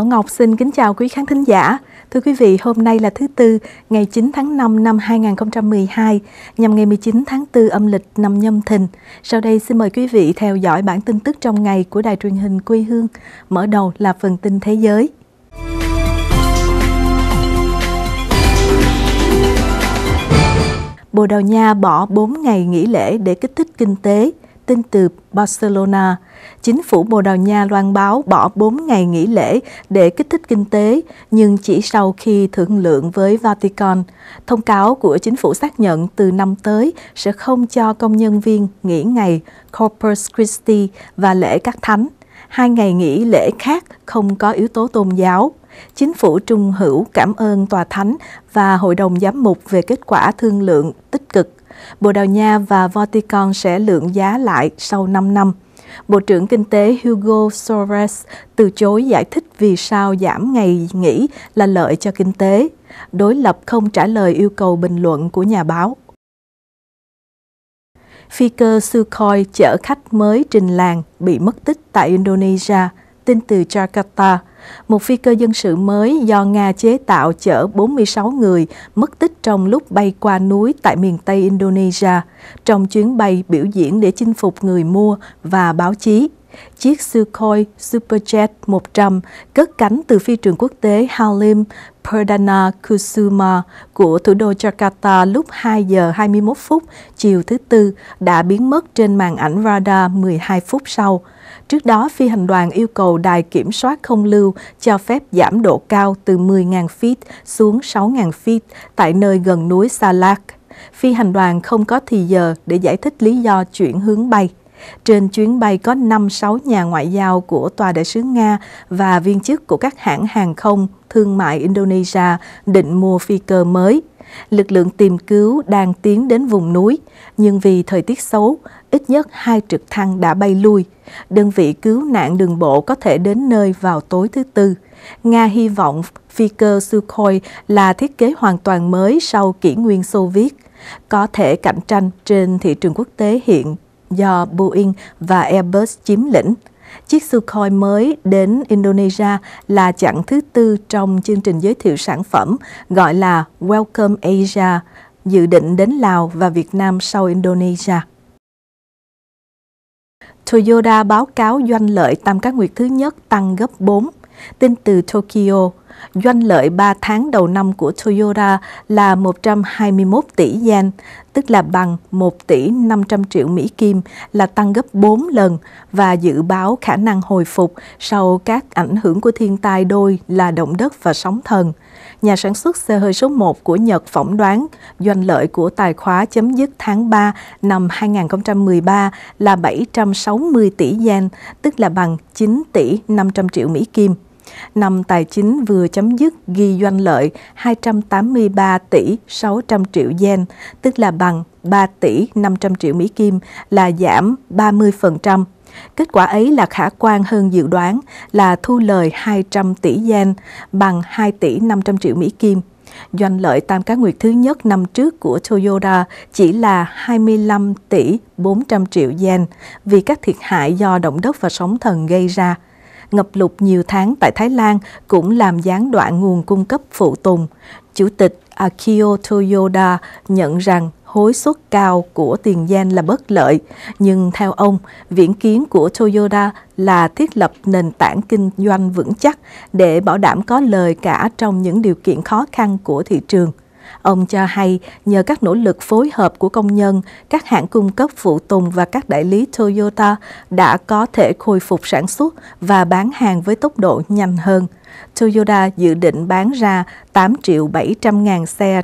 Bảo Ngọc xin kính chào quý khán thính giả. Thưa quý vị, hôm nay là thứ Tư, ngày 9 tháng 5 năm 2012, nhằm ngày 19 tháng 4 âm lịch năm nhâm thìn. Sau đây xin mời quý vị theo dõi bản tin tức trong ngày của Đài truyền hình quê hương. Mở đầu là phần tin thế giới. Bồ Đào Nha bỏ 4 ngày nghỉ lễ để kích thích kinh tế tin từ Barcelona. Chính phủ Bồ Đào Nha loan báo bỏ 4 ngày nghỉ lễ để kích thích kinh tế, nhưng chỉ sau khi thương lượng với Vatican. Thông cáo của chính phủ xác nhận từ năm tới sẽ không cho công nhân viên nghỉ ngày Corpus Christi và lễ các thánh. Hai ngày nghỉ lễ khác không có yếu tố tôn giáo. Chính phủ Trung Hữu cảm ơn Tòa Thánh và Hội đồng Giám mục về kết quả thương lượng tích cực Bồ Đào Nha và Vatican sẽ lượng giá lại sau 5 năm. Bộ trưởng Kinh tế Hugo Soares từ chối giải thích vì sao giảm ngày nghỉ là lợi cho kinh tế, đối lập không trả lời yêu cầu bình luận của nhà báo. Phi cơ Sukhoi chở khách mới trình làng bị mất tích tại Indonesia, tin từ Jakarta – một phi cơ dân sự mới do Nga chế tạo chở 46 người mất tích trong lúc bay qua núi tại miền Tây Indonesia, trong chuyến bay biểu diễn để chinh phục người mua và báo chí. Chiếc Sukhoi Superjet 100 cất cánh từ phi trường quốc tế Halim Perdana Kusuma của thủ đô Jakarta lúc 2 giờ 21 phút chiều thứ Tư đã biến mất trên màn ảnh radar 12 phút sau. Trước đó, phi hành đoàn yêu cầu đài kiểm soát không lưu cho phép giảm độ cao từ 10.000 feet xuống 6.000 feet tại nơi gần núi Salak. Phi hành đoàn không có thì giờ để giải thích lý do chuyển hướng bay. Trên chuyến bay có 5-6 nhà ngoại giao của Tòa đại sứ Nga và viên chức của các hãng hàng không thương mại Indonesia định mua phi cơ mới. Lực lượng tìm cứu đang tiến đến vùng núi, nhưng vì thời tiết xấu, ít nhất hai trực thăng đã bay lui. Đơn vị cứu nạn đường bộ có thể đến nơi vào tối thứ Tư. Nga hy vọng phi cơ Sukhoi là thiết kế hoàn toàn mới sau kỷ nguyên Xô Viết, có thể cạnh tranh trên thị trường quốc tế hiện do Boeing và Airbus chiếm lĩnh. Chiếc Sukhoi mới đến Indonesia là chặng thứ tư trong chương trình giới thiệu sản phẩm gọi là Welcome Asia, dự định đến Lào và Việt Nam sau Indonesia. Toyota báo cáo doanh lợi tam cá nguyệt thứ nhất tăng gấp 4. Tin từ Tokyo, doanh lợi 3 tháng đầu năm của Toyota là 121 tỷ yen, tức là bằng 1 tỷ 500 triệu Mỹ Kim, là tăng gấp 4 lần và dự báo khả năng hồi phục sau các ảnh hưởng của thiên tai đôi là động đất và sóng thần. Nhà sản xuất xe hơi số 1 của Nhật phỏng đoán doanh lợi của tài khóa chấm dứt tháng 3 năm 2013 là 760 tỷ yen, tức là bằng 9 tỷ 500 triệu Mỹ Kim. Năm tài chính vừa chấm dứt ghi doanh lợi 283 tỷ 600 triệu yen, tức là bằng 3 tỷ 500 triệu Mỹ Kim, là giảm 30%. Kết quả ấy là khả quan hơn dự đoán là thu lời 200 tỷ yen, bằng 2 tỷ 500 triệu Mỹ Kim. Doanh lợi tam cá nguyệt thứ nhất năm trước của Toyota chỉ là 25 tỷ 400 triệu yen vì các thiệt hại do động đất và sóng thần gây ra ngập lụt nhiều tháng tại Thái Lan cũng làm gián đoạn nguồn cung cấp phụ tùng. Chủ tịch Akio Toyoda nhận rằng hối suất cao của tiền giang là bất lợi, nhưng theo ông, viễn kiến của Toyota là thiết lập nền tảng kinh doanh vững chắc để bảo đảm có lời cả trong những điều kiện khó khăn của thị trường. Ông cho hay nhờ các nỗ lực phối hợp của công nhân, các hãng cung cấp phụ tùng và các đại lý Toyota đã có thể khôi phục sản xuất và bán hàng với tốc độ nhanh hơn. Toyota dự định bán ra 8 triệu 700 ngàn xe